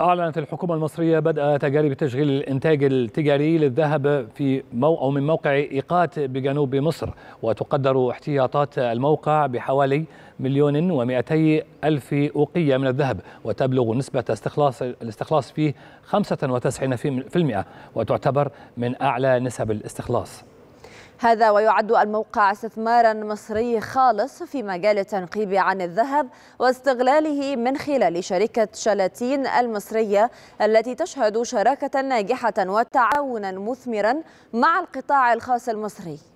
أعلنت الحكومة المصرية بدء تجارب تشغيل الإنتاج التجاري للذهب في مو أو من موقع إيقات بجنوب مصر وتقدر احتياطات الموقع بحوالي مليون ومئتي ألف أوقية من الذهب وتبلغ نسبة استخلاص الاستخلاص فيه 95% وتعتبر من أعلى نسب الاستخلاص. هذا ويعد الموقع استثمارا مصري خالص في مجال التنقيب عن الذهب واستغلاله من خلال شركة شلاتين المصرية التي تشهد شراكة ناجحة وتعاونا مثمرا مع القطاع الخاص المصري.